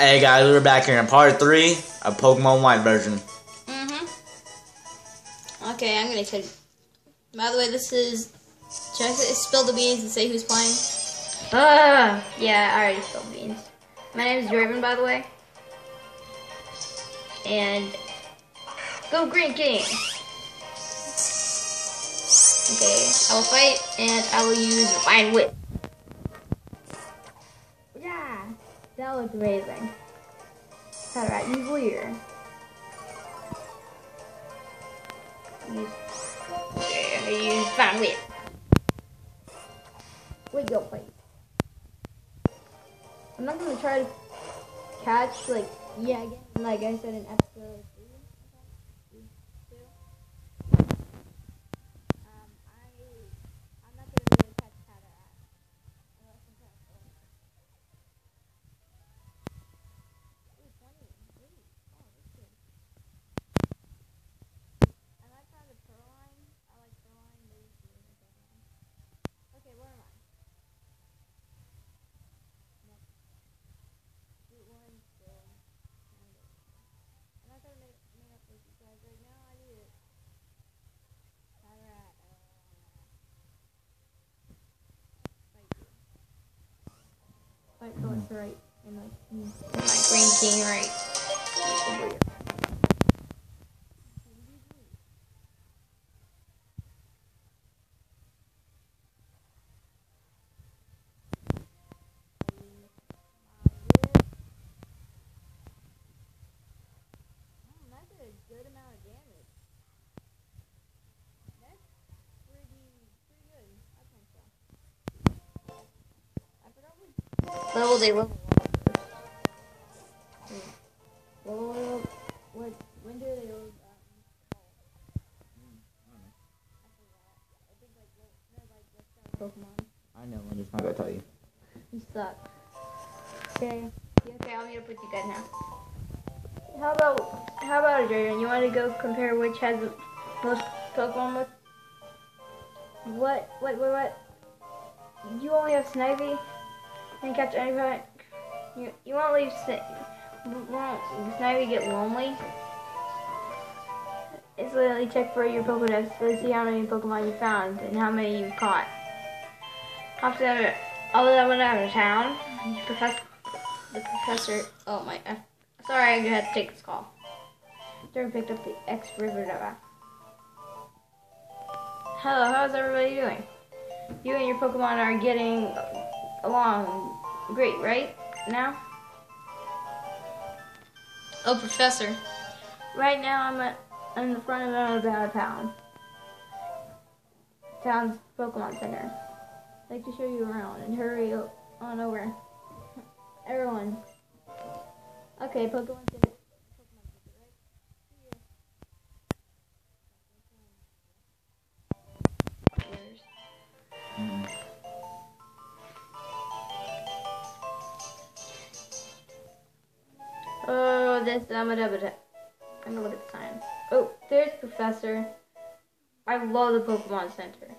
Hey guys, we're back here in part three of Pokemon White version. Mm-hmm. Okay, I'm gonna tell you. By the way, this is. Should I spill the beans and say who's playing? Ah, yeah, I already spilled beans. My name is Draven, by the way. And go Green King. Okay, I will fight and I will use Divine Whip. That looks amazing. Alright, use Leer. Use, yeah, use Whip. Wait, go, please. I'm not gonna try to catch like yeah like I said in episode three. okay, two. Um, I I'm not gonna be able to catch Cataract unless I'm trying to. Ooh, 20. Ooh, oh, that's good. I might try the Purrloin. I like Purrloin. Maybe see if I can. Okay, where am I? Route one, still. kind of. I'm not gonna make, make up with you guys right now. I need it. Alright. Uh, fight you. Right. And like, use my green king right. Over here. Mm, that's a good amount of damage. That's pretty pretty good. I think so. I forgot what level they level up. Level up. What? When do they level up? I forgot. I think like they're like the seven Pokemon. I know, I'm just not gonna tell you. You suck. Okay. Yeah, okay, I'm gonna put you guys now. How about how about it, Jordan? You want to go compare which has the most Pokemon with? What? What? What? What? You only have Snivy and catch any pet. You you won't leave Sni- won't Snivy get lonely? It's literally check for your Pokedex to see how many Pokemon you found and how many you've caught. After all that went out of town, Professor, the professor. Oh my! Uh, sorry, I had to take this call. Jordan picked up the X River Dava. Hello, how's everybody doing? You and your Pokemon are getting along great, right? Now? Oh, Professor. Right now, I'm at in the front of the town. Town's Pokemon Center. I'd like to show you around and hurry on over. Everyone. Okay, Pokemon Center. I'm gonna I'm gonna look at the time. Oh, there's Professor. I love the Pokemon Center.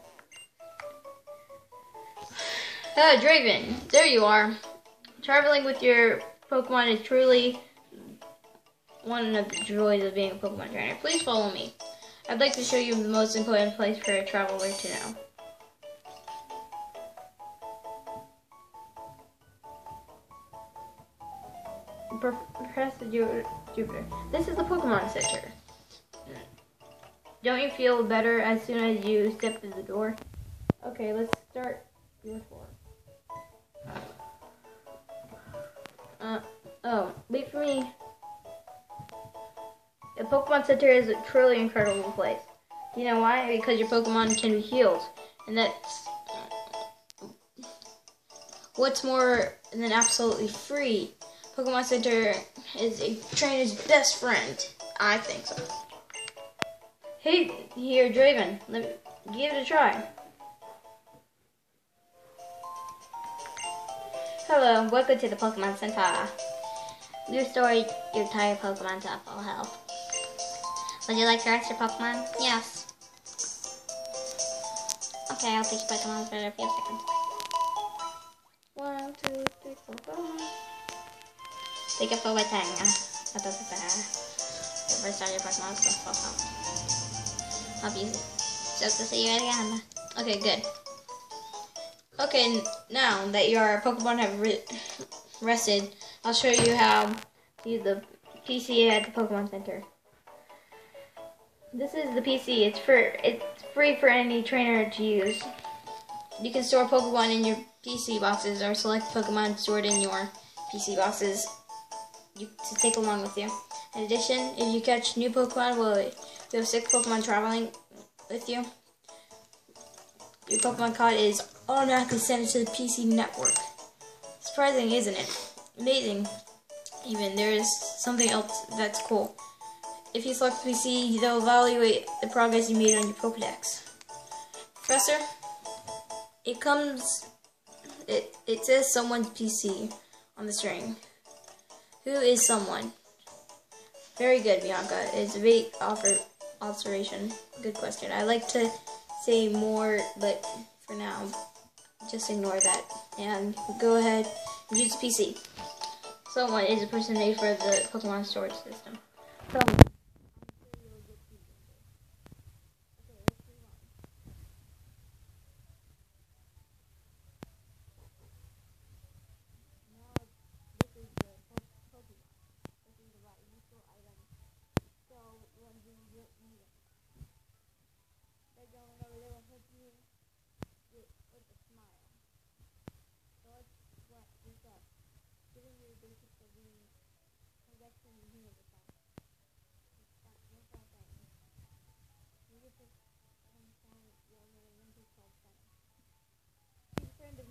Ah, Draven. There you are. Traveling with your Pokemon is truly one of the joys of being a Pokemon trainer. Please follow me. I'd like to show you the most important place for a traveler to know. Professor Ju- Jupiter. This is the Pokemon Center. Don't you feel better as soon as you step through the door? Okay, let's start your floor. Uh, oh, wait for me. The Pokemon Center is a truly incredible place. You know why? Because your Pokemon can be healed. And that's. What's more than absolutely free? Pokemon Center is a trainer's best friend. I think so. Hey, here, Draven. Let me give it a try. Hello, welcome to the Pokemon Center. Restore your entire Pokemon to full health. Would you like to rest your Pokemon? Yes. Okay, I'll your Pokemon for a few seconds. One, two, three, four, five. Take a forward thing. First on your Pokemon, so fuck up. I'll be so to see you again. Okay, good. Okay, now that your Pokemon have re- rested, I'll show you how to use the PC at the Pokemon Center. This is the PC. It's for it's free for any trainer to use. You can store Pokemon in your PC boxes or select Pokemon stored in your PC boxes you, to take along with you. In addition, if you catch new Pokemon, well, you have six Pokemon traveling with you. Your Pokemon card is automatically sent to the PC network. Surprising, isn't it? Amazing. Even there's something else that's cool. If you select PC, they'll evaluate the progress you made on your Pokedex. Professor, it comes. It it says someone's PC on the string. Who is someone? Very good, Bianca. It's a offer observation. Good question. I like to say more, but for now, just ignore that and go ahead use PC. Someone is a person made for the Pokemon storage system. Someone.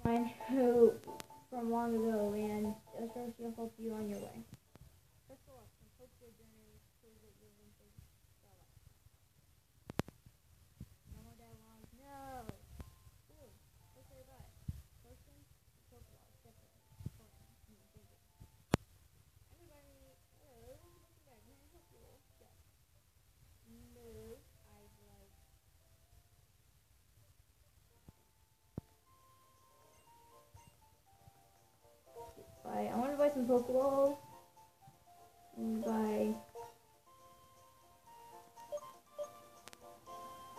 Mine who from long ago and I'm sure she'll help you on your way. To some Pokeballs. And buy.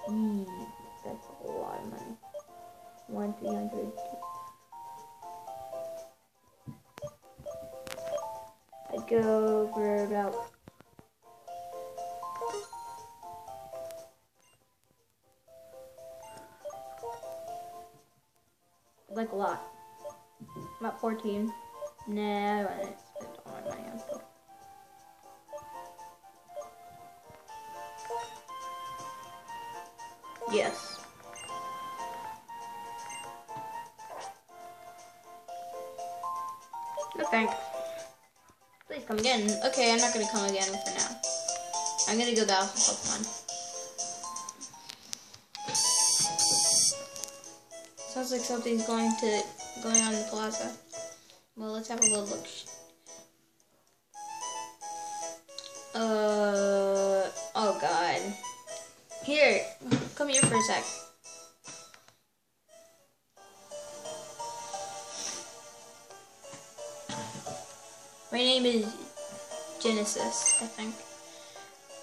Eee, hmm, that's a lot of money. One three hundred. I'd go for about. Like a lot. About 14. Nah, I to spend all my money on stuff. Yes. No thanks. Please come again. Okay, I'm not gonna come again for now. I'm gonna go battle some Pokemon. Sounds like something's going to going on in the plaza. Well, let's have a little look. Uh oh god. Here, come here for a sec. My name is Genesis, I think.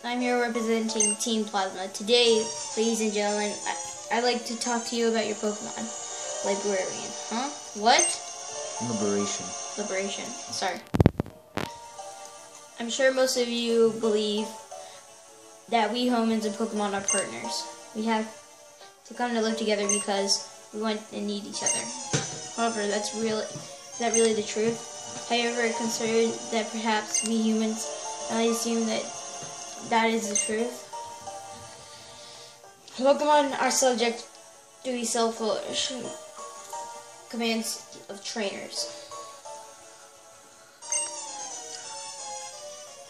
I'm here representing Team Plasma. Today, ladies and gentlemen, I, I'd like to talk to you about your Pokemon. Librarian. Huh? What? Liberation. Liberation. Sorry. I'm sure most of you believe that we humans and Pokemon are partners. We have to come to live together because we want and need each other. However, that's real. Is that really the truth? Have you ever considered that perhaps we humans only assume that that is the truth? Pokemon are subject to be selfish commands of trainers.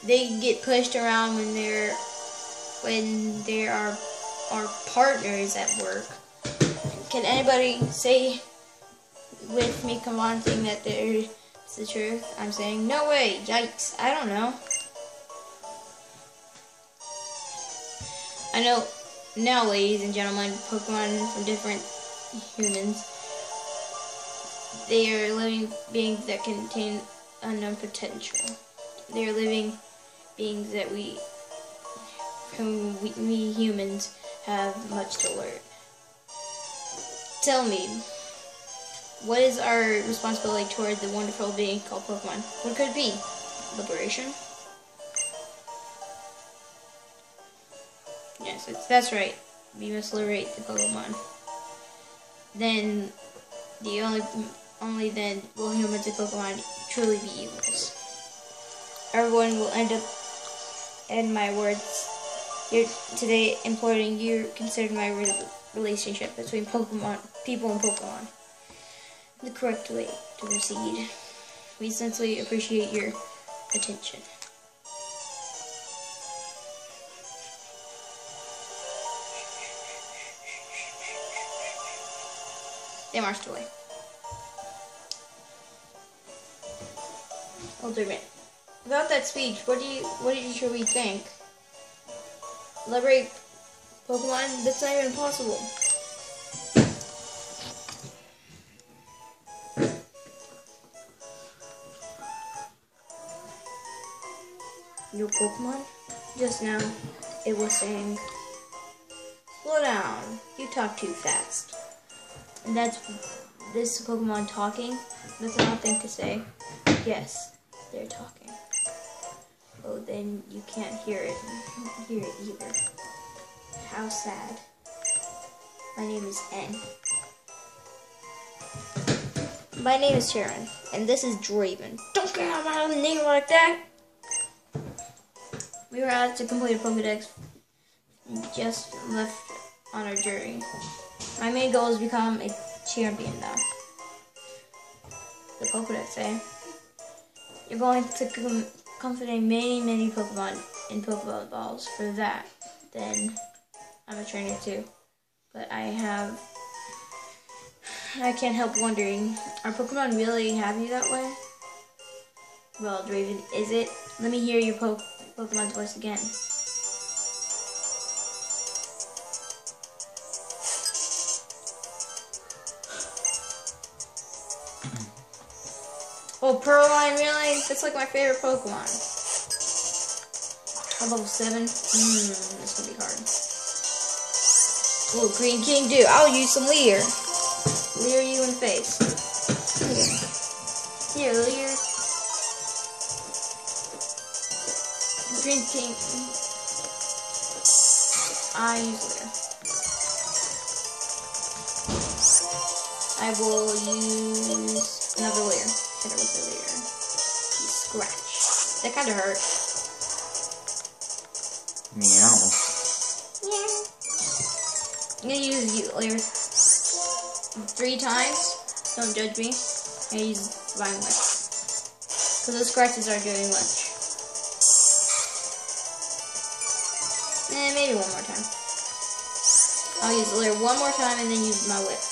They get pushed around when they're when there are are partners at work. Can anybody say with me come on saying that there's the truth? I'm saying no way, yikes, I don't know. I know now ladies and gentlemen, Pokemon from different humans they are living beings that contain unknown potential. They are living beings that we, we, we humans have much to learn. Tell me, what is our responsibility toward the wonderful being called Pokemon? What could it be? Liberation? Yes, that's right. We must liberate the Pokemon. Then, the only only then will humans and Pokemon truly be equals. Everyone will end up, in my words, here today imploring you consider my re- relationship between Pokemon, people and Pokemon, the correct way to proceed. We sincerely appreciate your attention. They marched away. Alderman, about that speech, what do you what did you truly think? Liberate Pokemon? That's not even possible. Your Pokemon? Just now, it was saying, Slow down, you talk too fast. And that's this Pokemon talking. That's an odd thing to say. Yes, they're talking. Oh, then you can't hear it. You can't Hear it either. How sad. My name is N. My name is Cheren, and this is Draven. Don't get out the name like that. We were asked to complete a Pokedex just left on our journey. My main goal is to become a champion now. The Pokedex, eh? You're going to com- confidate many, many Pokemon in Pokeball balls. For that, then I'm a trainer too. But I have. I can't help wondering are Pokemon really happy that way? Well, Draven, is it? Let me hear your po- Pokemon's voice again. Oh, Purrloin, really? That's like my favorite Pokemon. I'm level 7? Mmm, this gonna be hard. Ooh, Green King do. I'll use some Leer. Leer you in the face. Here. Here, Leer. Green King. I use Leer. I will use another Leer. Hit her with the Leer. Scratch. That kind of hurt. Meow. Yeah. I'm gonna use you Leer three times. Don't judge me. I'm gonna use Divine Witch. Because those scratches aren't doing much. Eh, maybe one more time. I'll use Leer one more time and then use my whip.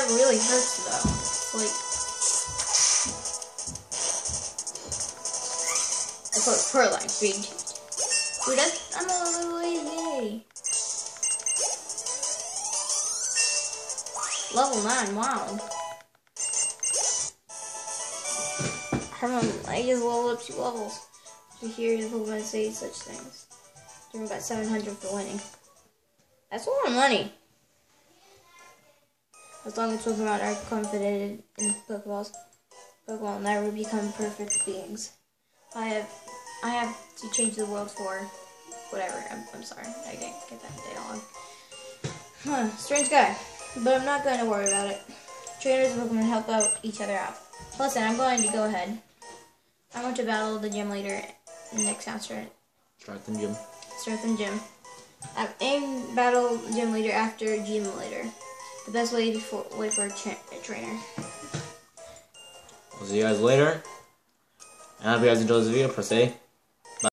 That really hurts though. Like I put Purrloin big. Dude, that's I'm a little yay. Level 9, wow. Herman, I just leveled up two levels. To hear Pokemon say such things. Doing about 700 for winning. That's a lot of money. As long as Pokemon are confident in Pokeballs, Pokemon will never become perfect beings. I have I have to change the world for whatever. I'm, I'm sorry. I didn't get that day on. Huh, strange guy. But I'm not going to worry about it. Trainers and Pokemon help out each other out. Listen, I'm going to go ahead. I want to battle the gym leader in next. Start the gym. Start the gym. I aim battle gym leader after gym leader. The best way for wait for a, tra- a trainer. I'll see you guys later. I hope you guys enjoyed this video. Per se.